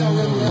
Woo,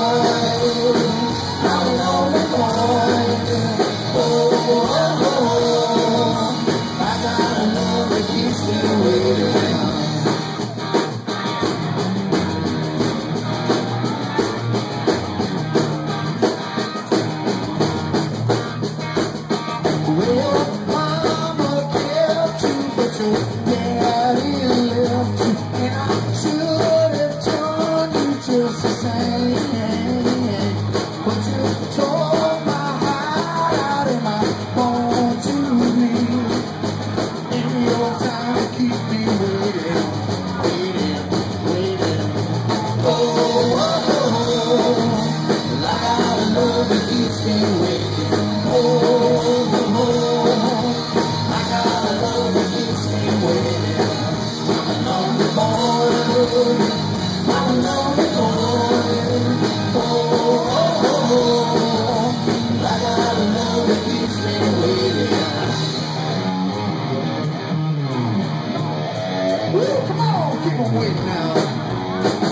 give away now.